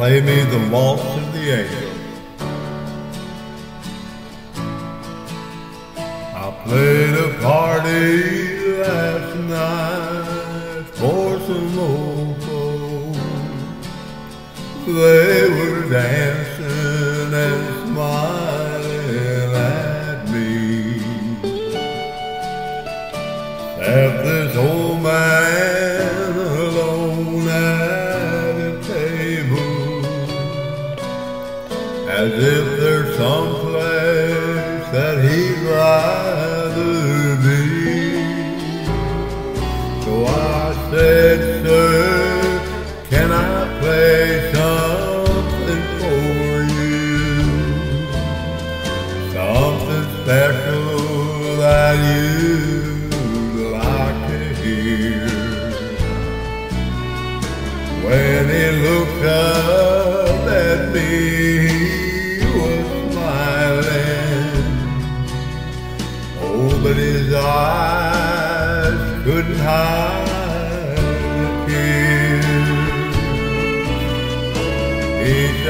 play me the waltz of the angel. I played a party last night for some old folks. They were dancing as if there's some place that he'd rather be. So I said, sir, can I play something for you? Something special that you'd like to hear.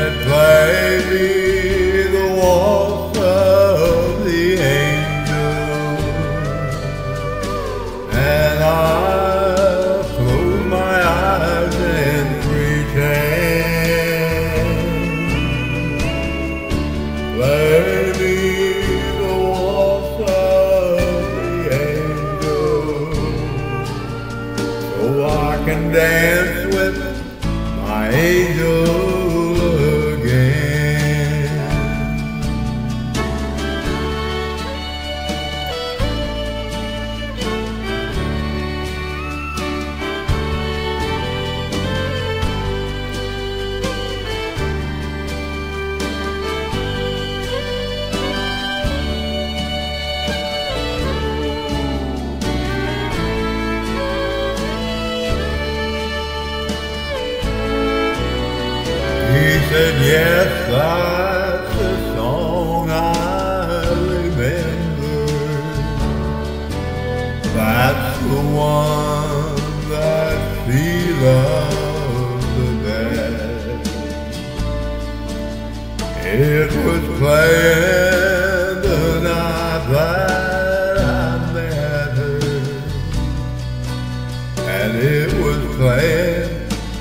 Said, play me yes, that's the song I remember. That's the one that she loves the best. It was playing the night that I met her. And it was playing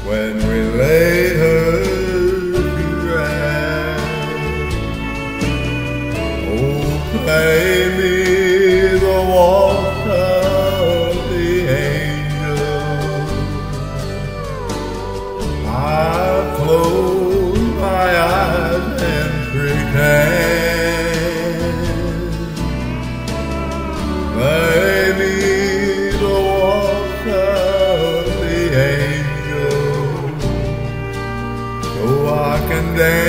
when we laid play me the waltz of the angel. I close my eyes and pretend. Play me the waltz of the angel, so I can dance